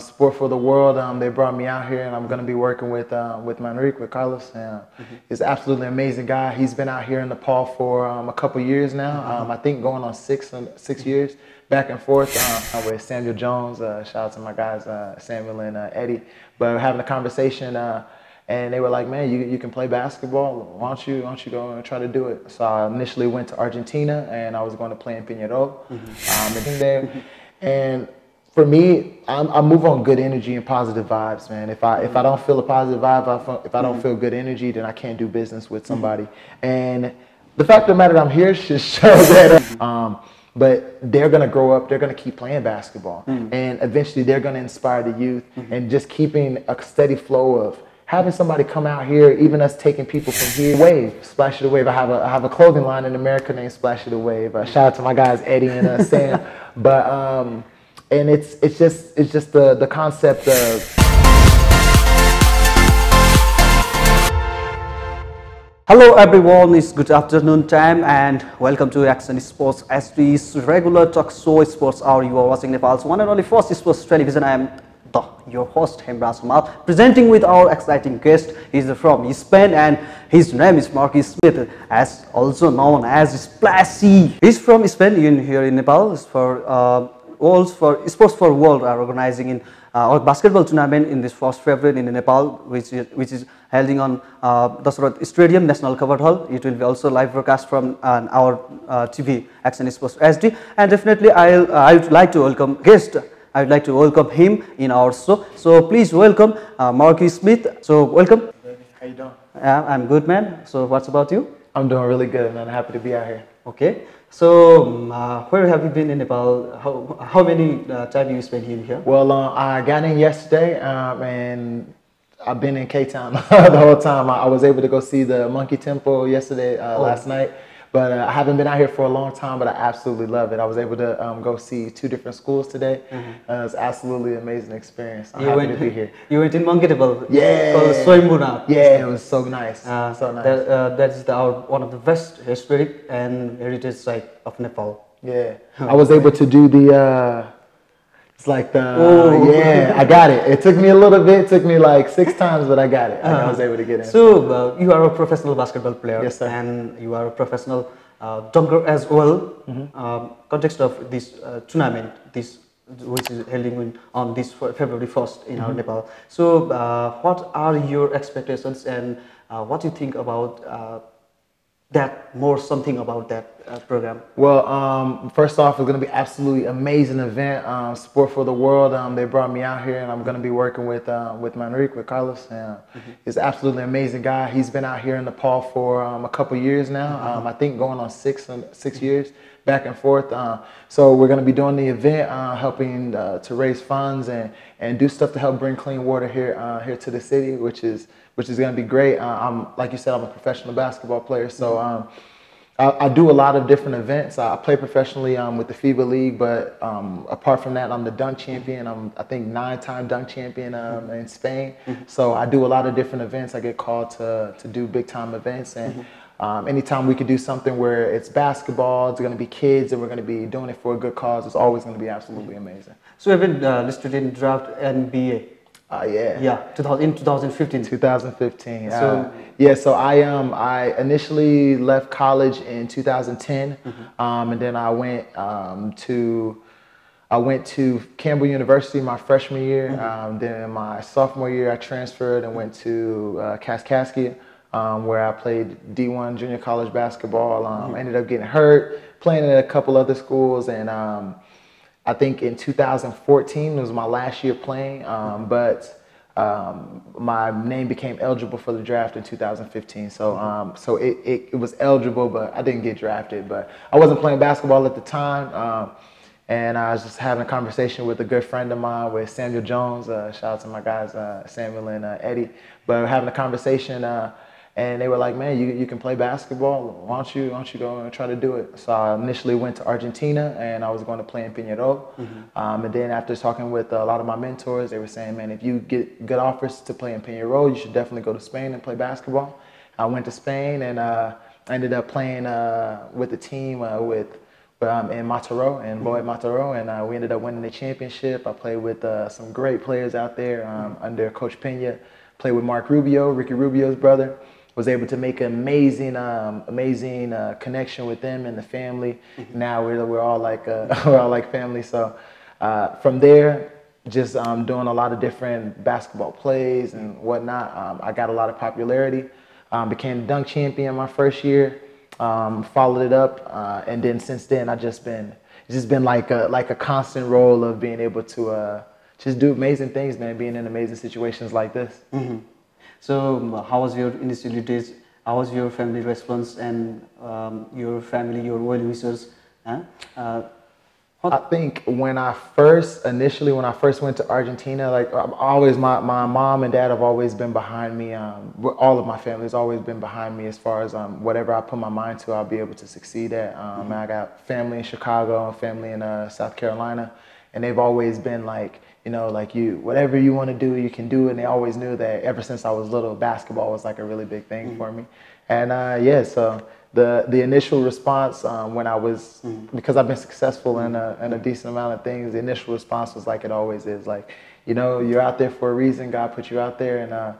Sport for the World. Um, they brought me out here, and I'm going to be working with uh, with Manrique, with Carlos. And, mm-hmm. He's absolutely amazing guy. He's been out here in Nepal for um, a couple years now. Mm-hmm. Um, I think going on six six years, back and forth uh, with Samuel Jones. Uh, shout out to my guys, uh, Samuel and uh, Eddie. But having a conversation, uh, and they were like, "Man, you you can play basketball. Why don't you why don't you go and try to do it?" So I initially went to Argentina, and I was going to play in Peñarol. Mm-hmm. Um, and there, and for me, I'm, i move on good energy and positive vibes, man. If I if I don't feel a positive vibe, if I don't feel good energy, then I can't do business with somebody. And the fact of the matter, I'm here should show that. Um, but they're gonna grow up. They're gonna keep playing basketball, mm-hmm. and eventually they're gonna inspire the youth. Mm-hmm. And just keeping a steady flow of having somebody come out here, even us taking people from here. Wave, Splash of the Wave. I have a I have a clothing line in America named Splashy the Wave. Uh, shout out to my guys Eddie and uh, Sam. but um, and it's it's just it's just the the concept of Hello everyone, it's good afternoon time and welcome to Action Sports SD's regular talk show Sports Hour. You are watching Nepal's one and only first sports television. I am the, your host Hemraj presenting with our exciting guest. He's from Spain and his name is Marcus Smith as also known as Splashy. He's from Spain in, here in Nepal for uh, Worlds for Sports for World are organizing in uh, basketball tournament in this first February in Nepal, which is, which is holding on uh, Stadium, National Covered Hall. It will be also live broadcast from uh, our uh, TV, Action Sports SD. And definitely, I'll, uh, I would like to welcome guest. I would like to welcome him in our show. So please welcome uh, Marque Smith. So welcome. How you doing? I'm good, man. So what's about you? I'm doing really good, man. Happy to be out here. Okay. So, um, uh, where have you been in Nepal? How, how many uh, time you spent in here? Well, uh, I got in yesterday, um, and I've been in K Town the whole time. I, I, was able to go see the Monkey Temple yesterday, uh, oh. last night. But uh, I haven't been out here for a long time, but I absolutely love it. I was able to um, go see two different schools today. Mm-hmm. Uh, it was absolutely amazing experience. I'm you happy went, to be here. You went in Temple. Yeah. Called Swayambhuna. Yeah, it was so nice. Uh, so nice. That, uh, that is the, our, one of the best historic and heritage site of Nepal. Yeah. I was able to do the uh, it's like the Ooh. yeah, I got it. It took me a little bit. It took me like six times, but I got it. Uh, I was able to get in. So uh, you are a professional basketball player, yes, sir. and you are a professional uh, dunker as well. Mm-hmm. Um, context of this uh, tournament, this which is holding on this February first in mm-hmm. our Nepal. So, uh, what are your expectations, and uh, what do you think about that more something about that uh, program? Well, um, first off, it's going to be absolutely amazing event. Um, Sport for the World. Um, they brought me out here, and I'm going to be working with uh, with Manrique, with Carlos. And mm-hmm. He's absolutely amazing guy. He's been out here in Nepal for um, a couple years now. Mm-hmm. Um, I think going on six 6 mm-hmm. years back and forth. Uh, so we're going to be doing the event, uh, helping uh, to raise funds and, and do stuff to help bring clean water here uh, here to the city, which is which is going to be great. Uh, I'm like you said, I'm a professional basketball player, so um, I, I, do a lot of different events. I play professionally um, with the FIBA League, but um, apart from that, I'm the dunk champion. I'm I think nine-time dunk champion um, in Spain. Mm-hmm. So I do a lot of different events. I get called to to do big-time events and. Mm-hmm. Um, anytime we could do something where it's basketball, it's going to be kids, and we're going to be doing it for a good cause, it's always going to be absolutely amazing. So been uh, listed in draft NBA. Uh, yeah. Yeah, 2000, in 2015. 2015. So uh, yeah, so I um I initially left college in 2010, mm-hmm. um, and then I went um, to I went to Campbell University my freshman year. Mm-hmm. Um, then my sophomore year, I transferred and went to uh, Kaskaskia, um, where I played D1 junior college basketball. Um, mm-hmm. Ended up getting hurt, playing at a couple other schools, and um, I think in 2014 was my last year playing, um, but um, my name became eligible for the draft in 2015. So, um, so it, it, it, was eligible, but I didn't get drafted. But I wasn't playing basketball at the time, um, and I was just having a conversation with a good friend of mine, with Samuel Jones. Uh, shout out to my guys, uh, Samuel and uh, Eddie. But having a conversation uh, and they were like, man, you, you can play basketball. Why don't you, why don't you go and try to do it? So I initially went to Argentina and I was going to play in Peñarol. Mm-hmm. Um, and then after talking with a lot of my mentors, they were saying, man, if you get good offers to play in Peñarol, you should definitely go to Spain and play basketball. I went to Spain and uh, I ended up playing uh, with the team uh, with um, in Mataro and Boyd Mataro, and uh, we ended up winning the championship. I played with uh, some great players out there um, under Coach Pena. Played with Marc Rubio, Ricky Rubio's brother. Was able to make an amazing, um, amazing uh, connection with them and the family. Mm-hmm. Now we're, we're all like uh, we're all like family. So uh, from there, just um, doing a lot of different basketball plays and whatnot. Um, I got a lot of popularity. Um, became dunk champion my first year. Um, followed it up, uh, and then since then I just been it's just been like a like a constant role of being able to uh, just do amazing things, man. Being in amazing situations like this. Mm-hmm. So um, how was your initial days? How was your family response and um, your family, your well wishers? Huh? Uh, I think when I first, initially, when I first went to Argentina, like always, my, my mom and dad have always been behind me. Um, all of my family has always been behind me as far as um, whatever I put my mind to, I'll be able to succeed at. Um, mm-hmm. I got family in Chicago and family in uh, South Carolina, and they've always been like, you know, like you, whatever you want to do, you can do it. And they always knew that ever since I was little, basketball was like a really big thing mm-hmm. for me. And uh, yeah, so the the initial response um, when I was mm-hmm. because I've been successful in a, in a decent amount of things. The initial response was like it always is, like you know you're out there for a reason. God put you out there, and uh,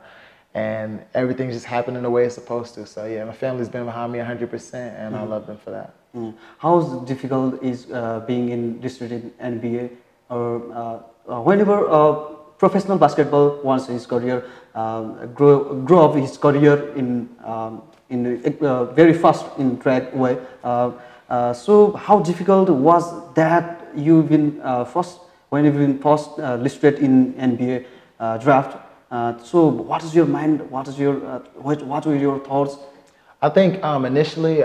and everything's just happening the way it's supposed to. So yeah, my family's been behind me 100, percent and mm-hmm. I love them for that. Mm. How difficult is uh, being in district in NBA or uh, uh, whenever a professional basketball wants his career um, grow grow up his career in um, in a uh, very fast in track way. Uh, uh, so how difficult was that you've been first when you've been first listed in NBA draft? so what is your mind? What is your what, what were your thoughts? I think um, initially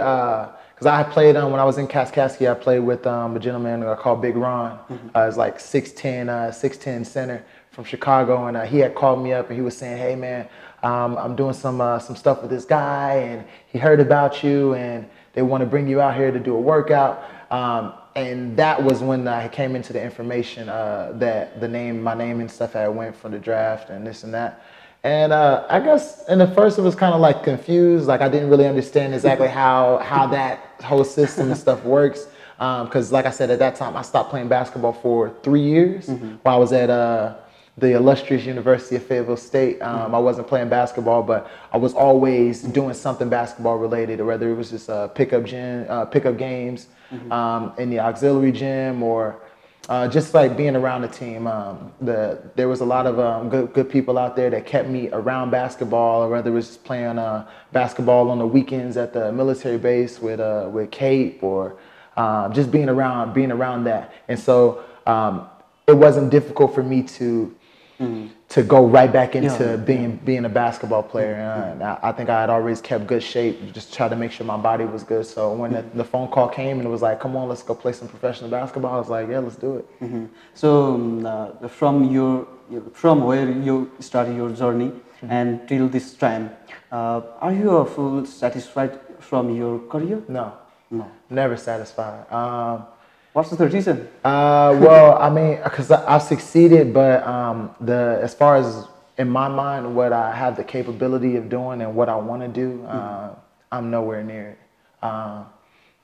because I played um, when I was in Kaskaskia, I played with um, a gentleman I called Big Ron. Mm-hmm. Uh, it's like 6'10, uh, 6'10 center from Chicago, and uh, he had called me up and he was saying, "Hey man, um, I'm doing some uh, some stuff with this guy, and he heard about you, and they want to bring you out here to do a workout." Um, and that was when I came into the information uh, that the name, my name and stuff had went for the draft and this and that. And uh, I guess in the first it was kind of like confused, like I didn't really understand exactly how how that whole system and stuff works. Because um, like I said, at that time I stopped playing basketball for three years mm-hmm. while I was at uh, the illustrious University of Fayetteville State. Um, I wasn't playing basketball, but I was always doing something basketball related, whether it was just uh, pickup gym, uh, pickup games mm-hmm. um, in the auxiliary gym, or uh, just like being around the team. Um, the, there was a lot of um, good, good people out there that kept me around basketball, or whether it was playing uh, basketball on the weekends at the military base with uh, with Cape, or um, just being around being around that. And so um, it wasn't difficult for me to mm. to go right back into yeah. being being a basketball player. Mm. I, I, think I had always kept good shape, just try to make sure my body was good. So when the, the, phone call came and it was like, "Come on, let's go play some professional basketball," I was like, "Yeah, let's do it." Mm-hmm. So um, uh, from your from where you started your journey mm-hmm. and till this time, uh, are you full satisfied from your career? No, no, never satisfied. Um, What's the reason? Uh, well, I mean, because I've succeeded, but um, the as far as in my mind, what I have the capability of doing and what I want to do, uh, mm-hmm. I'm nowhere near it. Uh,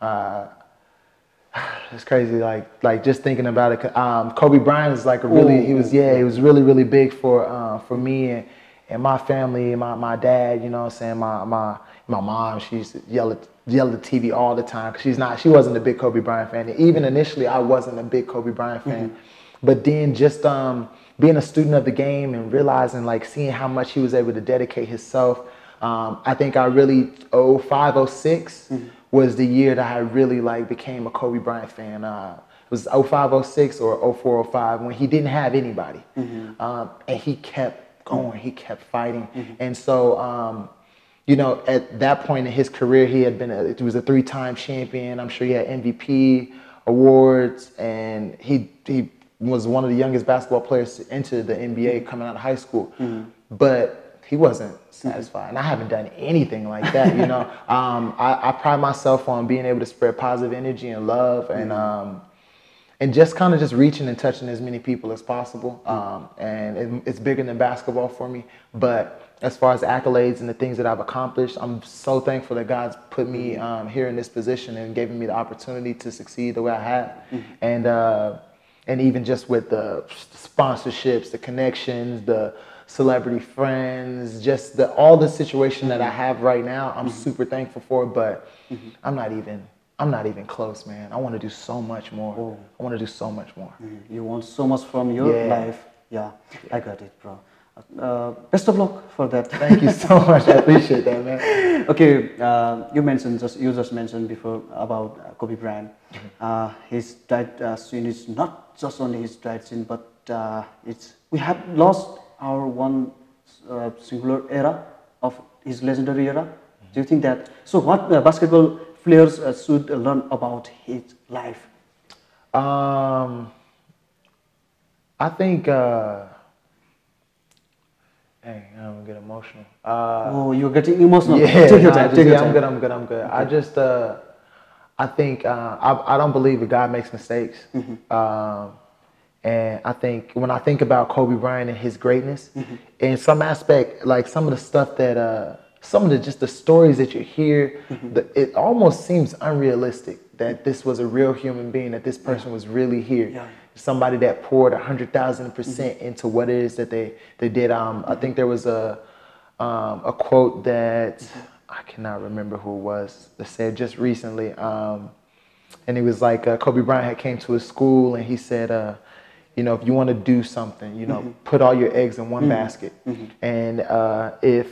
uh, it's crazy, like like just thinking about it. Um, Kobe Bryant is like a really, Ooh. he was yeah, he was really really big for uh, for me and, and my family, my my dad. You know, what I'm saying my my my mom, she used to yell at yell at the TV all the time because she's not she wasn't a big Kobe Bryant fan. And even initially, I wasn't a big Kobe Bryant fan. Mm-hmm. But then just um, being a student of the game and realizing like seeing how much he was able to dedicate himself. Um, I think I really 05, 06 mm-hmm. was the year that I really like became a Kobe Bryant fan. Uh, it was 05, 06 or 04, 05 when he didn't have anybody. Mm-hmm. Um, and he kept going, he kept fighting. Mm-hmm. And so um, you know, at that point in his career, he had been a, he was a three-time champion. I'm sure he had MVP awards, and he he was one of the youngest basketball players to enter the NBA coming out of high school. Mm-hmm. But he wasn't satisfied, and I haven't done anything like that. You know, um, I, I, pride myself on being able to spread positive energy and love, and mm-hmm. um, and just kind of just reaching and touching as many people as possible. Um, and it, it's bigger than basketball for me. But as far as accolades and the things that I've accomplished, I'm so thankful that God's put me um, here in this position and given me the opportunity to succeed the way I have. Mm-hmm. And uh, and even just with the sponsorships, the connections, the celebrity friends, just the all the situation that I have right now, I'm mm-hmm. super thankful for. But mm-hmm. I'm not even I'm not even close, man. I want to do so much more. Oh. I want to do so much more. Mm. You want so much from your yeah. life. Yeah, I got it, bro. Uh, best of luck for that. Thank you so much. I appreciate that, man. okay, uh, you mentioned just you just mentioned before about uh, Kobe Bryant. Mm-hmm. Uh, his diet uh, scene is not just only his diet scene, but uh, it's we have lost our one singular era of his legendary era. Mm-hmm. Do you think that? So, what basketball players uh, should learn about his life? Um, I think. Hey, I'm gonna get emotional. Uh, oh, you're getting emotional. Yeah, take your time. Take yeah, your time. I'm good. I'm good. I'm good. Okay. I just. Uh, I think uh, I, I don't believe that God makes mistakes. Mm-hmm. Um, and I think when I think about Kobe Bryant and his greatness, mm-hmm. in some aspect, like some of the stuff that uh, some of the just the stories that you hear, mm-hmm. the, it almost seems unrealistic that this was a real human being, that this person was really here. Yeah. Somebody that poured a hundred thousand percent mm-hmm. into what it is that they they did. Um, I think there was a um, a quote that. I cannot remember who it was that said just recently, um, and it was like uh, Kobe Bryant had came to his school and he said. Uh, you know, if you want to do something, you know, mm-hmm. put all your eggs in one mm-hmm. basket. Mm-hmm. And uh, if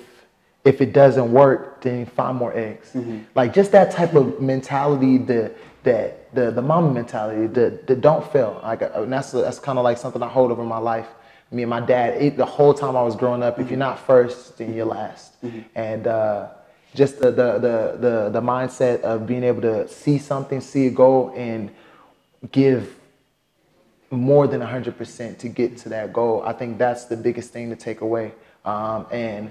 if it doesn't work, then find more eggs. Mm-hmm. Like just that type of mentality, the that the the Mamba mentality, the the don't fail. Like uh, and that's that's kind of like something I hold over my life. Me and my dad, it, the whole time I was growing up, mm-hmm. if you're not first, then you're last. Mm-hmm. And uh, just the, the the the the mindset of being able to see something, see a goal, and give more than 100% to get to that goal. I think that's the biggest thing to take away. Um, and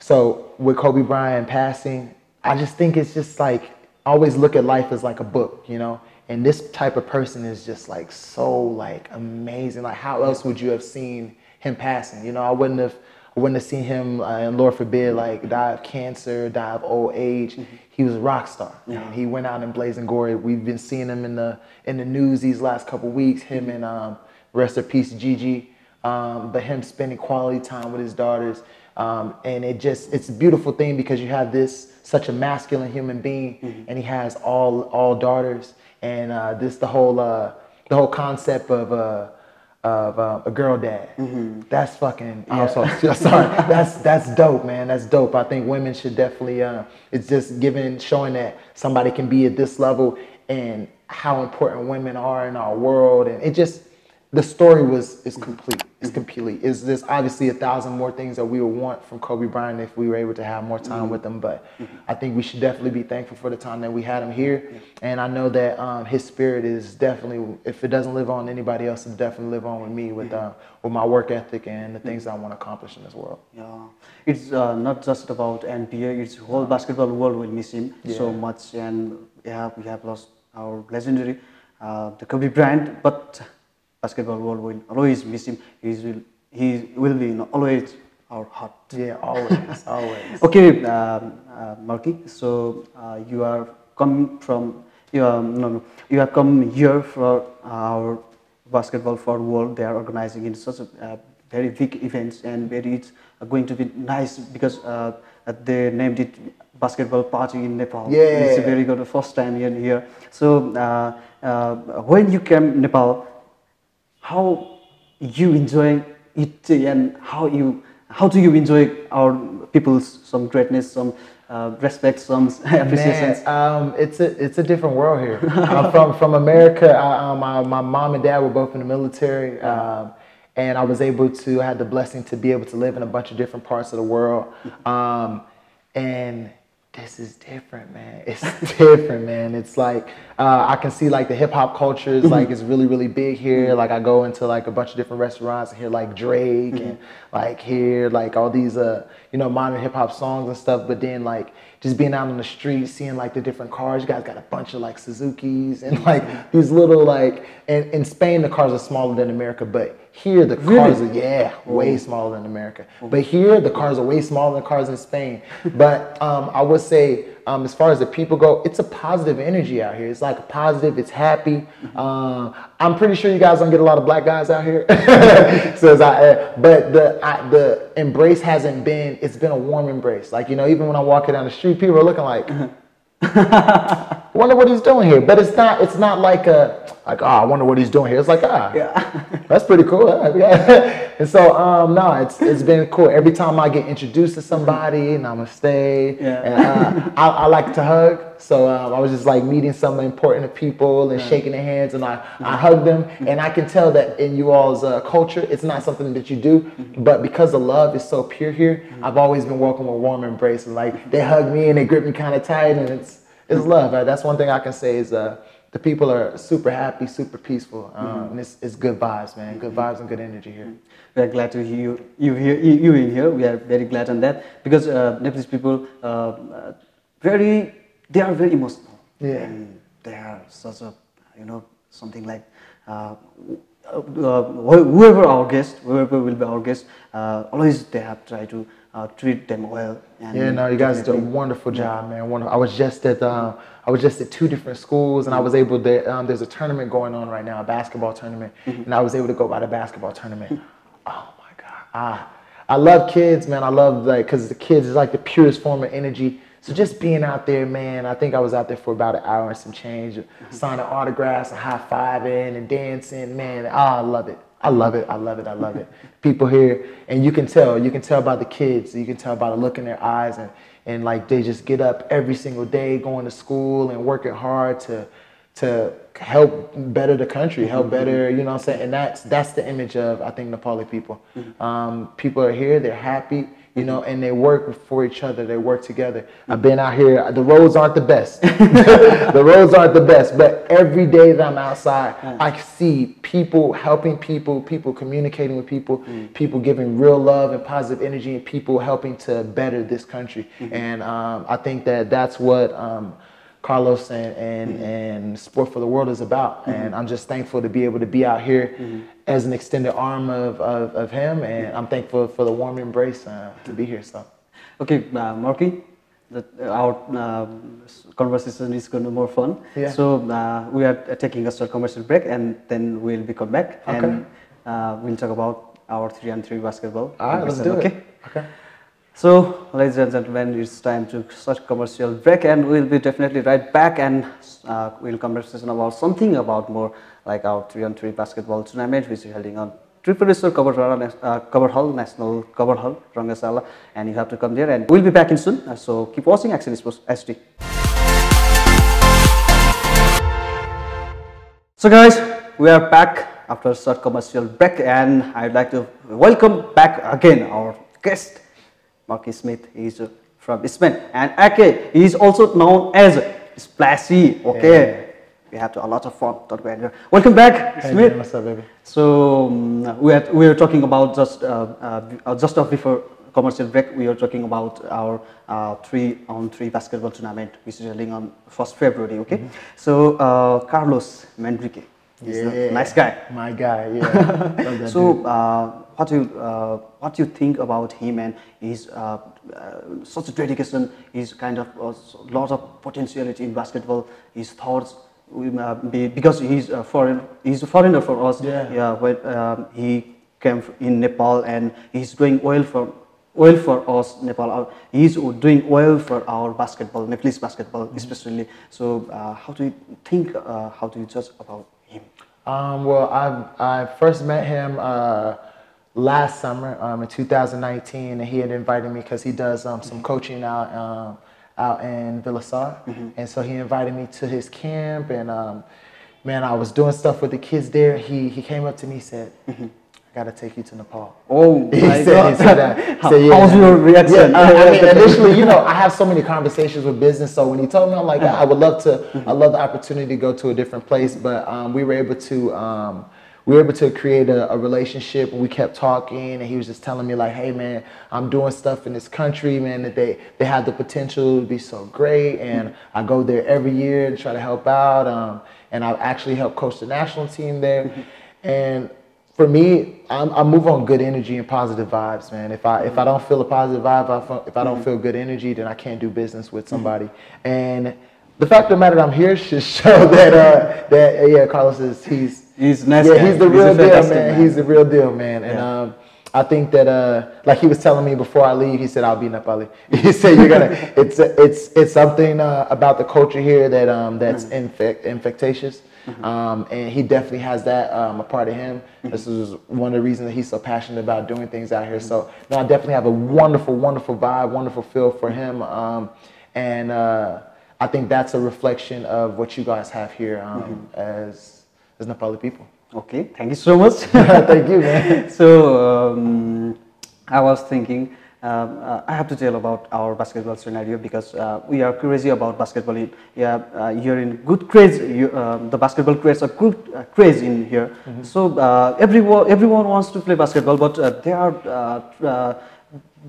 so with Kobe Bryant passing, I just think it's just like I always look at life as like a book, you know. And this type of person is just like so like amazing. Like how else would you have seen him passing? You know, I wouldn't have I wouldn't have seen him, uh, and Lord forbid, like die of cancer, die of old age. Mm-hmm. He was a rock star. Yeah. he went out in blazing glory. We've been seeing him in the in the news these last couple weeks. Him mm-hmm. and um, rest in peace, Gigi. Um, but him spending quality time with his daughters. Um, and it just it's a beautiful thing because you have this such a masculine human being mm-hmm. and he has all all daughters and uh, this the whole uh, the whole concept of uh, of uh, a girl dad mm-hmm. that's fucking yeah. also sorry that's that's dope man that's dope I think women should definitely uh, it's just giving showing that somebody can be at this level and how important women are in our world and it just the story was is complete. It's completely Is there's obviously a thousand more things that we would want from Kobe Bryant if we were able to have more time mm-hmm. with him. But mm-hmm. I think we should definitely be thankful for the time that we had him here. Yeah. And I know that um, his spirit is definitely, if it doesn't live on anybody else, it definitely live on with me with uh, with my work ethic and the things I want to accomplish in this world. Yeah, it's uh, not just about NBA. It's whole basketball world will miss him yeah. so much, and yeah, we have lost our legendary uh, the Kobe Bryant, but basketball world will always miss him. He will, he will be always our heart. Yeah, always, always. Okay, um, uh, Marque. So uh, you are come from you are, no, no, you have come here for our basketball for world. They are organizing in such a uh, very big events and very it's going to be nice because uh, they named it basketball party in Nepal. Yeah, it's a very good first time here. here. So uh, uh, when you came Nepal, how you enjoy it and how you how do you enjoy our people's some greatness, some uh, respect, some appreciation? Um, it's a it's a different world here. I'm from from America. I, um, my my mom and dad were both in the military. Um, and I was able to I had the blessing to be able to live in a bunch of different parts of the world. Um, and this is different, man. It's different, man. It's like uh, I can see like the hip hop culture is like it's really really big here. Like I go into like a bunch of different restaurants and hear like Drake and like hear like all these uh you know modern hip hop songs and stuff. But then like just being out on the street, seeing like the different cars. You guys got a bunch of like Suzuki's and like these little like. And in Spain the cars are smaller than America, but here the cars are yeah way smaller than America. But here the cars are way smaller than cars in Spain. But um, I would say um, as far as the people go, it's a positive energy out here. It's like positive. It's happy. Um, I'm pretty sure you guys don't get a lot of black guys out here. so I, uh, but the I, the embrace hasn't been. It's been a warm embrace. Like you know, even when I'm walking down the street, people are looking like. wonder what he's doing here. But it's not. It's not like a like. Oh, I wonder what he's doing here. It's like ah, Yeah. that's pretty cool. Yeah. and so um, no, it's it's been cool. Every time I get introduced to somebody, namaste. Yeah. And uh, I, I like to hug. So um, I was just like meeting some important people and shaking their hands, and I, I hug them. And I can tell that in you all's uh, culture, it's not something that you do, but because the love is so pure here, I've always been welcomed with warm embrace. And like they hug me and they grip me kind of tight, and it's it's love. Right? That's one thing I can say is uh, the people are super happy, super peaceful, um, and it's, it's good vibes, man. Good vibes and good energy here. We are glad to hear you, you, here, you, you in here. We are very glad on that because uh, Nepalese people, uh, uh, very, they are very emotional. Yeah. And they are such a, you know, something like, uh, uh, whoever our guest, whoever will be our guest, uh, always they have tried to uh, treat them well. And Yeah, no, you guys did a wonderful job, man. Wonderful. I was just at um, I was just at two different schools, and I was able to. Um, there's a tournament going on right now, a basketball tournament, and I was able to go by the basketball tournament. Oh my God, ah, I love kids, man. I love like because the kids is like the purest form of energy. So just being out there, man. I think I was out there for about an hour and some change, signing autographs and high fiving and dancing, man. Ah, I love it. I love it. I love it. I love it. People here, and you can tell. You can tell by the kids. You can tell by the look in their eyes, and and like they just get up every single day, going to school and working hard to to help better the country, help mm-hmm, better. Mm-hmm. You know what I'm saying? And that's that's the image of I think Nepali people. Mm-hmm. Um, people are here. They're happy. You know, and they work for each other. They work together. I've been out here. The roads aren't the best. the roads aren't the best, but every day that I'm outside, I see people helping people, people communicating with people, mm. people giving real love and positive energy, and people helping to better this country. Mm-hmm. And um, I think that that's what um, Carlos and and, mm-hmm. and Sport for the World is about. Mm-hmm. And I'm just thankful to be able to be out here as an extended arm of, of, of him, and I'm thankful for the warm embrace uh, to be here. So. Okay, uh, Marque, our um, conversation is going to be more fun. Yeah. So uh, we are taking a short commercial break, and then we'll be come back, Okay. and uh, we'll talk about our three and three basketball. All right, let's do okay? it. Okay. So, ladies and gentlemen, it's time to such commercial break, and we'll be definitely right back, and uh, we'll conversation about something about more like our three on three basketball tournament, which is holding on Cover, Hall, uh, Cover Hall, National Cover Hall, Rangasala, and you have to come there, and we'll be back in soon. Uh, so keep watching Action Sports SD. So guys, we are back after a short commercial break and I'd like to welcome back again our guest, Marque Smith. He's uh, from Spain and Ake, he is also known as Splashy, okay? We have to, a lot of fun talk about here. Welcome back, Smith. baby? So um, we are we are talking about just uh, uh, just before commercial break. We are talking about our uh, three on three basketball tournament, which is holding on first February. Okay, so uh, Carlos Manrique, he's a nice guy. My guy, yeah. Love that dude. So uh, what do you, uh, what do you think about him and his uh, uh, such a dedication? His kind of a lot of potentiality in basketball. His thoughts. uh, be, because he's a foreign, he's a foreigner for us. Yeah. Yeah. But um, he came in Nepal and he's doing well for well for us Nepal. Uh, He's doing well for our basketball, Nepalese basketball especially. So uh, how do you think? Uh, how do you judge about him? Um, well, I I first met him uh, last summer um, in 2019, and he had invited me because he does um, some coaching out um, out in Vilassar, and so he invited me to his camp, and um, man, I was doing stuff with the kids there. He he came up to me, and said, I gotta take you to Nepal. Oh, he said, God. He said that. How, yeah. how was your reaction? Yeah, I, I mean, initially, you know, I have so many conversations with business. So when he told me, I'm like, I would love to, I love the opportunity to go to a different place. But um, we were able to, um, we were able to create a, a relationship. We kept talking, and he was just telling me like, hey man, I'm doing stuff in this country, man, that they they have the potential to be so great, and I go there every year to try to help out. Um, and I've actually helped coach the national team there, and for me, I'm, I move on good energy and positive vibes, man. If I if I don't feel a positive vibe, if I, feel- if I don't feel good energy, then I can't do business with somebody. And the fact of the matter, that I'm here should show that uh, that yeah, Carlos is he's He's nice yeah, guy. he's the He's real deal, man. man. He's the real deal, man. And Yeah. um, I think that uh, like he was telling me before I leave, he said I'll be Nepali. He said you're gonna. it's it's it's something uh, about the culture here that um, that's Mm-hmm. infect, infectious. Um, and he definitely has that um, a part of him. Mm-hmm. This is one of the reasons that he's so passionate about doing things out here. So no, I definitely have a wonderful, wonderful vibe, wonderful feel for him. Um, and uh, I think that's a reflection of what you guys have here um, Mm-hmm. as as Nepali people. Okay, thank you so much. Thank you, man. so um, I was thinking um, uh, I have to tell about our basketball scenario because uh, we are crazy about basketball. In, yeah, uh, you're in good craze. You, um, the basketball creates a good uh, craze in here. So uh, everyone everyone wants to play basketball, but uh, they are. Uh, uh,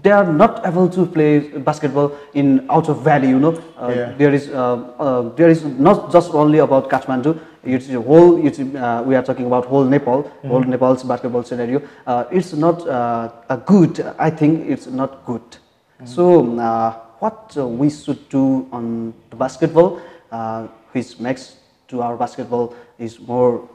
they are not able to play basketball in out of valley you know uh, Yeah. there is uh, uh, there is not just only about kathmandu it's whole it's, uh, we are talking about whole nepal whole nepal's basketball scenario. Uh, it's not uh, a good i think it's not good. So uh, what uh, we should do on the basketball uh, which makes to our basketball is more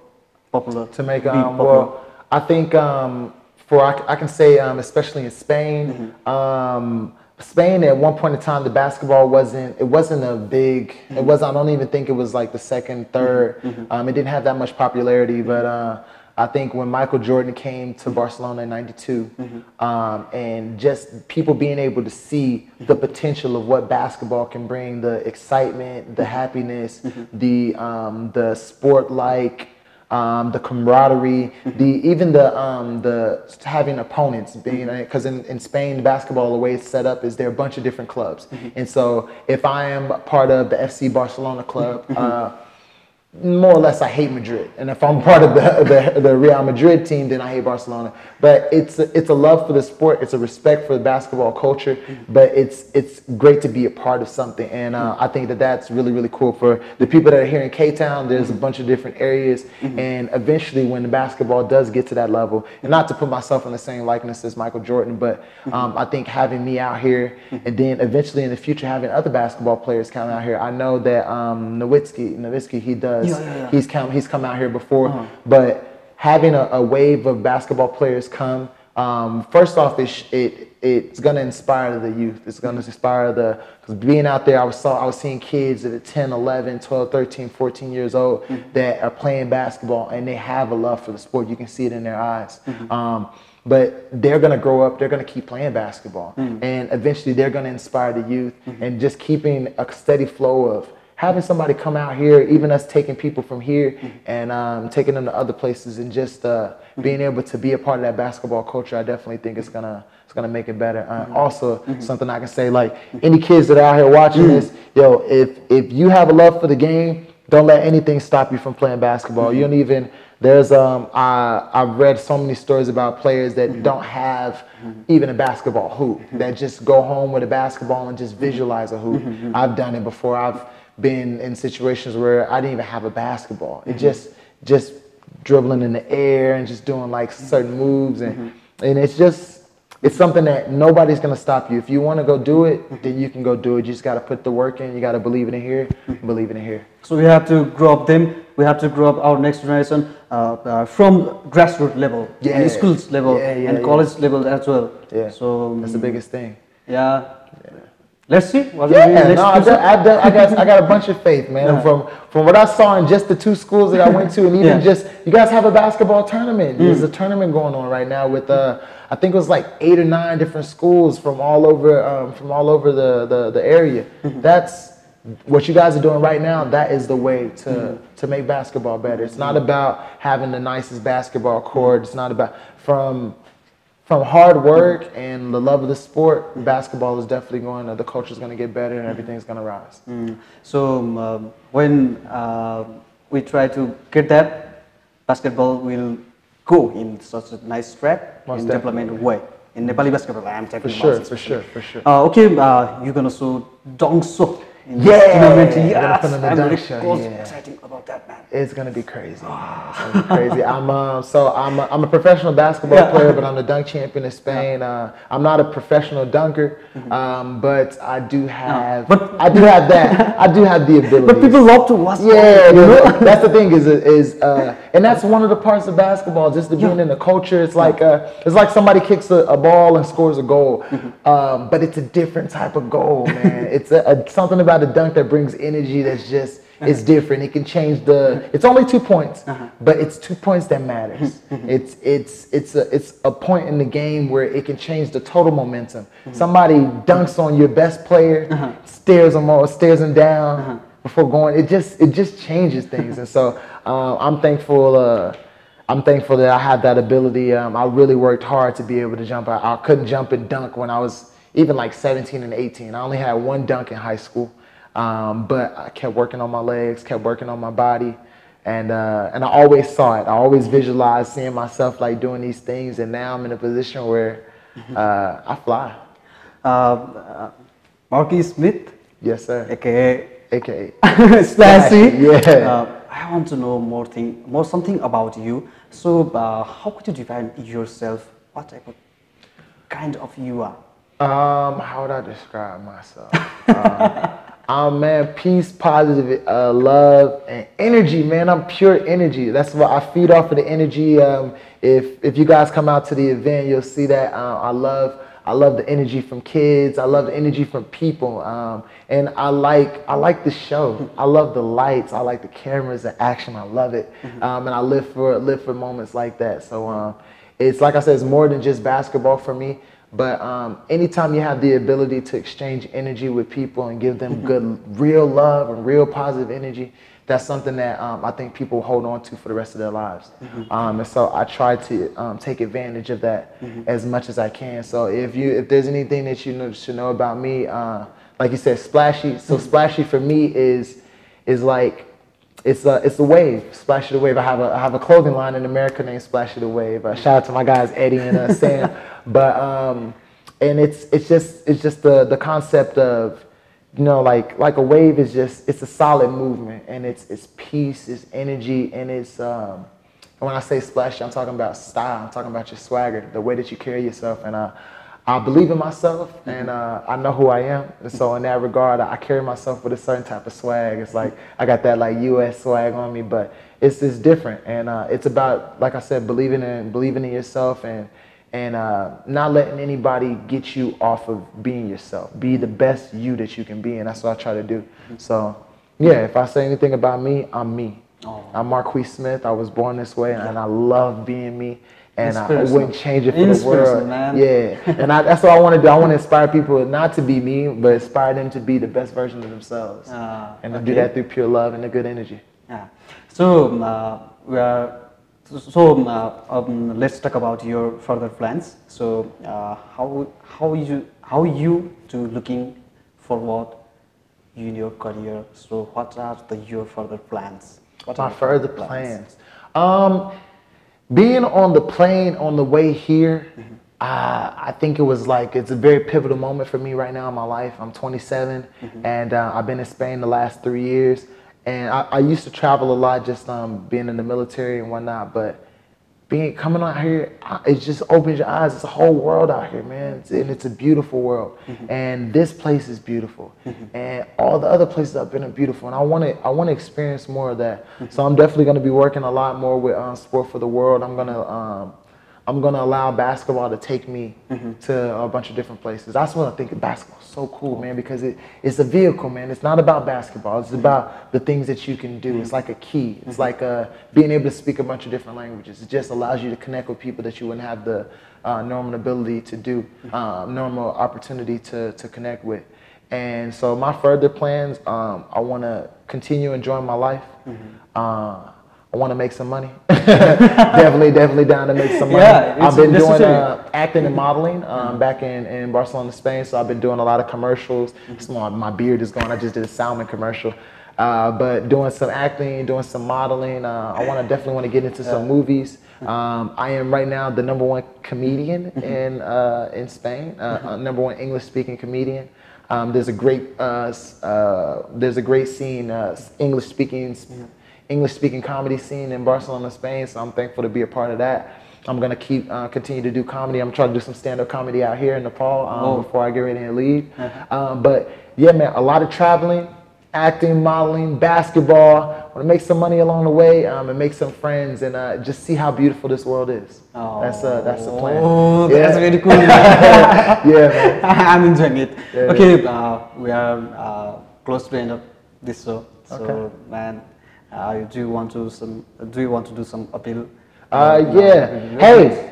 popular to make um, popular. well i think um, for I, I can say um, especially in spain um, spain at one point in time the basketball wasn't it wasn't a big it was i don't even think it was like the second 3rd um, it didn't have that much popularity but uh, I think when Michael Jordan came to Barcelona in '92, um, and just people being able to see the potential of what basketball can bring, the excitement, the happiness, the um, the sport-like um, the camaraderie, the even the um, the having opponents being because in, in Spain basketball the way it's set up is there are a bunch of different clubs, and so if I am part of the FC Barcelona club. Uh, more or less I hate Madrid. And if I'm part of the, the, the Real Madrid team, then I hate Barcelona. But it's a, it's a love for the sport. It's a respect for the basketball culture. But it's it's great to be a part of something. And uh, I think that that's really, really cool for the people that are here in K-Town. There's a bunch of different areas. And eventually when the basketball does get to that level, and not to put myself in the same likeness as Michael Jordan, but um, I think having me out here and then eventually in the future having other basketball players come out here. I know that um, Nowitzki, Nowitzki, he does Yeah, yeah, yeah. he's come he's come out here before. Uh-huh. But having a, a wave of basketball players come um, first off it, it it's going to inspire the youth. It's going to inspire the because being out there i was saw i was seeing kids that are 10 11 12 13 14 years old mm-hmm. that are playing basketball and they have a love for the sport. You can see it in their eyes. Mm-hmm. Um, but they're going to grow up they're going to keep playing basketball. Mm. And eventually they're going to inspire the youth mm-hmm. and just keeping a steady flow of having somebody come out here, even us taking people from here and um, taking them to other places, and just uh, being able to be a part of that basketball culture, I definitely think it's gonna it's gonna make it better. Uh, also, something I can say like any kids that are out here watching this, yo, if if you have a love for the game, don't let anything stop you from playing basketball. You don't even there's um I I've read so many stories about players that don't have even a basketball hoop that just go home with a basketball and just visualize a hoop. I've done it before. I've been in situations where I didn't even have a basketball. It mm-hmm. just just dribbling in the air and just doing like mm-hmm. certain moves and mm-hmm. and it's just it's something that nobody's gonna stop you. If you want to go do it, then you can go do it. You just gotta put the work in. You gotta believe it in here. Believe it in here. So we have to grow up them. We have to grow up our next generation uh, uh, from grassroots level, Yeah. and schools level, Yeah, yeah, and college level as well. Yeah. So That's the mm, biggest thing. yeah. Let's see. What will be Yeah, no, I, got- I, got- I got I got a bunch of faith, man. And From from what I saw in just the two schools that I went to, and even Yeah. Mm. just you guys have a basketball tournament. There's a tournament going on right now with uh, I think it was like eight or nine different schools from all over um, from all over the the, the area. Mm-hmm. That's what you guys are doing right now, that is the way to, mm-hmm. to make basketball better. It's not about having the nicest basketball court. It's not about from from hard work and the love of the sport. Basketball is definitely going. to, The culture is going to get better and everything's going to rise. Mm. So um, when uh, we try to get that, basketball will go in such a nice track Most in development way. In Nepali basketball, I'm talking for sure, for sure, for sure. Uh, okay, uh, you're gonna show dong so yeah, yes, I'm really yeah. exciting about that, man. It's gonna be crazy. it's gonna be crazy. I'm uh, so I'm a, I'm a professional basketball yeah. player, but I'm the dunk champion in Spain. Uh, I'm not a professional dunker, mm-hmm. um, but I do have. No, but I do have that. I do have the ability. But people love to watch. Yeah, you know? that's the thing is is uh, and that's one of the parts of basketball. Just the being yeah. in the culture. It's like uh, it's like somebody kicks a, a ball and scores a goal, mm-hmm. um, but it's a different type of goal, man. it's a, a, something about a dunk that brings energy that's just uh-huh. it's different. It can change the. It's only two points, uh-huh. but it's two points that matters. Mm-hmm. it's it's it's a it's a point in the game where it can change the total momentum. Mm-hmm. Somebody dunks on your best player, uh-huh. stares them all, stares them down uh-huh. before going. It just it just changes things, and so uh, I'm thankful. Uh, I'm thankful that I had that ability. Um, I really worked hard to be able to jump. I, I couldn't jump and dunk when I was even like 17 and 18. I only had one dunk in high school. Um, but I kept working on my legs, kept working on my body, and uh, and I always saw it. I always visualized seeing myself like doing these things, and now I'm in a position where mm-hmm. uh, I fly. Uh, Marque Smith. Yes, sir. AKA. AKA. Splashy. Yeah. Uh, I want to know more thing, more something about you. So, uh, how could you define yourself? What type of kind of you are? Um, how would I describe myself? um, I'm man, peace, positive, uh, love, and energy, man. I'm pure energy. That's what I feed off of the energy. Um, if if you guys come out to the event, you'll see that uh, I love I love the energy from kids. I love the energy from people, um, and I like I like the show. I love the lights. I like the cameras, the action. I love it, mm-hmm. um, and I live for live for moments like that. So um, it's like I said, it's more than just basketball for me. But um, anytime you have the ability to exchange energy with people and give them mm-hmm. good, real love and real positive energy, that's something that um, I think people hold on to for the rest of their lives. Mm-hmm. Um, and so I try to um, take advantage of that mm-hmm. as much as I can. So if you if there's anything that you know, should know about me, uh, like you said, splashy. So mm-hmm. splashy for me is is like it's a it's a wave, Splashy the Wave. I have a I have a clothing line in America named Splashy the Wave. Uh, shout out to my guys Eddie and uh, Sam. but um, and it's it's just it's just the the concept of you know like like a wave is just it's a solid movement and it's it's peace, it's energy, and it's um, and when I say splashy, I'm talking about style. I'm talking about your swagger, the way that you carry yourself, and uh, I believe in myself and uh, I know who I am. And so in that regard, I carry myself with a certain type of swag. It's like I got that like U.S. swag on me, but it's just different. And uh, it's about, like I said, believing in believing in yourself and and uh, not letting anybody get you off of being yourself. Be the best you that you can be, and that's what I try to do. So yeah, if I say anything about me, I'm me. Oh. I'm Marque Smith. I was born this way, and I love being me and I wouldn't change it for the world. Man. Yeah, and I, that's what I want to do. I want to inspire people not to be me, but inspire them to be the best version of themselves, uh, and okay. do that through pure love and a good energy. Yeah. So um, uh, we are. So um, uh, um, let's talk about your further plans. So uh, how how you how you to looking forward in your career? So what are the your further plans? What are My further plans? plans? Um, being on the plane on the way here, mm-hmm. uh, I think it was like it's a very pivotal moment for me right now in my life. I'm 27, mm-hmm. and uh, I've been in Spain the last three years. And I, I used to travel a lot, just um, being in the military and whatnot. But being coming out here, it just opens your eyes. It's a whole world out here, man, it's, and it's a beautiful world. Mm-hmm. And this place is beautiful, mm-hmm. and all the other places I've been are beautiful. And I want to, I want to experience more of that. Mm-hmm. So I'm definitely going to be working a lot more with um, Sport for the World. I'm gonna um, I'm gonna allow basketball to take me mm-hmm. to a bunch of different places. That's what I think basketball is so cool, man, because it, it's a vehicle, man. It's not about basketball. It's mm-hmm. about the things that you can do. Mm-hmm. It's like a key. It's mm-hmm. like uh, being able to speak a bunch of different languages. It just allows you to connect with people that you wouldn't have the uh, normal ability to do, uh, normal opportunity to, to connect with. And so my further plans, um, I want to continue enjoying my life. Mm-hmm. Uh, I want to make some money. definitely, definitely down to make some money. Yeah, I've been doing uh, acting and modeling um, mm-hmm. back in, in Barcelona, Spain. So I've been doing a lot of commercials. Mm-hmm. My, beard is gone. I just did a salmon commercial. Uh, but doing some acting, doing some modeling. Uh, I want to definitely want to get into some movies. Um, I am right now the number one comedian mm-hmm. in uh, in Spain, uh, mm-hmm. uh, number one English speaking comedian. Um, there's a great uh, there's a great scene English speaking English speaking comedy scene in Barcelona, Spain. So I'm thankful to be a part of that. I'm gonna keep uh, continue to do comedy. I'm trying to do some stand up comedy out here in Nepal um, oh. before I get ready to leave. Uh-huh. Um, but yeah, man, a lot of traveling acting, modeling, basketball. I want to make some money along the way um, and make some friends and uh, just see how beautiful this world is. Oh, that's uh, that's the plan. Oh, yeah. that's very cool. yeah, man. I'm enjoying it. Yeah, okay, uh, we are uh, close to the end of this show. So, okay. man, uh, do you want to some? Do you want to do some appeal? Uh, yeah. Hey.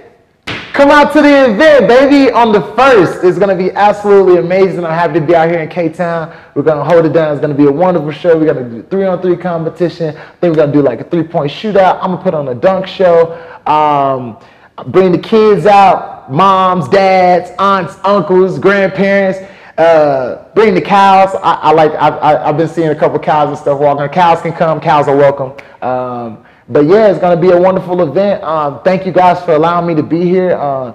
Come out to the event, baby, on the first. It's gonna be absolutely amazing. I'm happy to be out here in K-Town. We're gonna hold it down. It's gonna be a wonderful show. We're gonna do three on three competition. I think we're gonna do like a three point shootout. I'm gonna put on a dunk show. Um, bring the kids out, moms, dads, aunts, uncles, grandparents. Uh, bring the cows. I, I like. I, have been seeing a couple cows and stuff walking. Cows can come. Cows are welcome. Um, but yeah, it's to be a wonderful event. Um, thank you guys for allowing me to be here. Uh,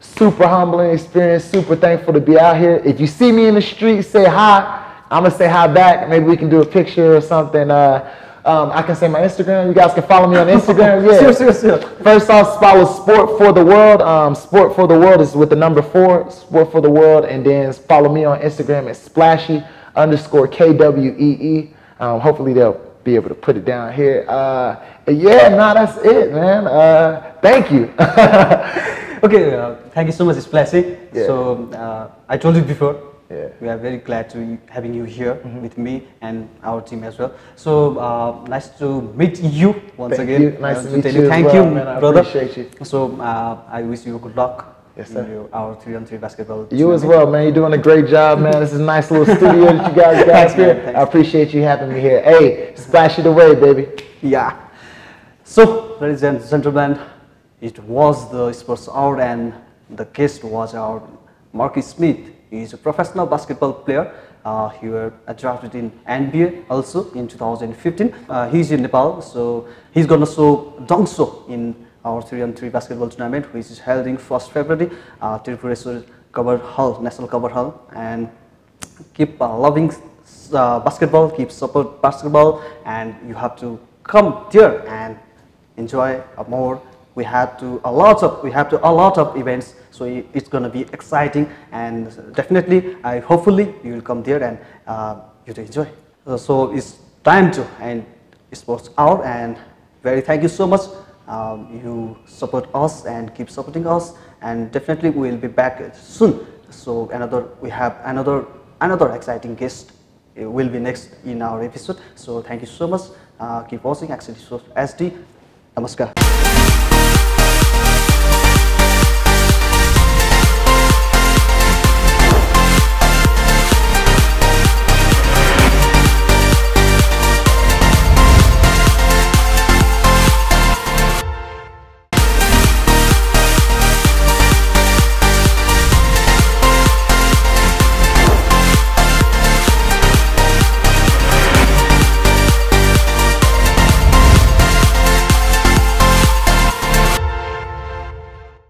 super humbling experience. Super thankful to be out here. If you see me in the street, say hi. I'm to say hi back. Maybe we can do a picture or something. Uh, um, I can say my Instagram. You guys can follow me on Instagram. Yeah. sure, sure, sure. First off, follow Sport for the World. Um, Sport for the World is with the number four, Sport for the World. And then follow me on Instagram at splashy underscore K-W-E-E. Um, hopefully they'll be able to put it down here. Uh, yeah, no, that's it, man. Uh, thank you. okay, uh, thank you so much, Splashy. Yeah. So uh, I told you before, yeah. we are very glad to having you here mm -hmm. with me and our team as well. So uh, nice to meet you once thank again. You. Nice to meet you. Thank well, you, man. I brother. appreciate you. So uh, I wish you good luck Yes, sir. You, our three on three basketball. You as well, man. You're doing a great job, man. This is a nice little studio that you guys got Thanks, here. I appreciate you having me here. Hey, splash it away, baby. Yeah. So, ladies and gentlemen, it was the sports hour, and the guest was our Marque Smith. He is a professional basketball player. Uh, he was drafted in NBA also in 2015. Uh, he's in Nepal, so he's gonna show dunk show in our 3 on 3 basketball tournament which is held in 1st February uh, Tripureshwar Cover Hall, National Cover Hall and keep uh, loving uh, basketball, keep support basketball and you have to come there and enjoy more. We have to a lot of we have to a lot of events so it's going to be exciting and definitely I hopefully you will come there and uh, you to enjoy. so it's time to end sports hour and very thank you so much. Um, you support us and keep supporting us and definitely we will be back soon. So another we have another another exciting guest it will be next in our episode. So thank you so much. Uh, keep watching Action Sports namaskar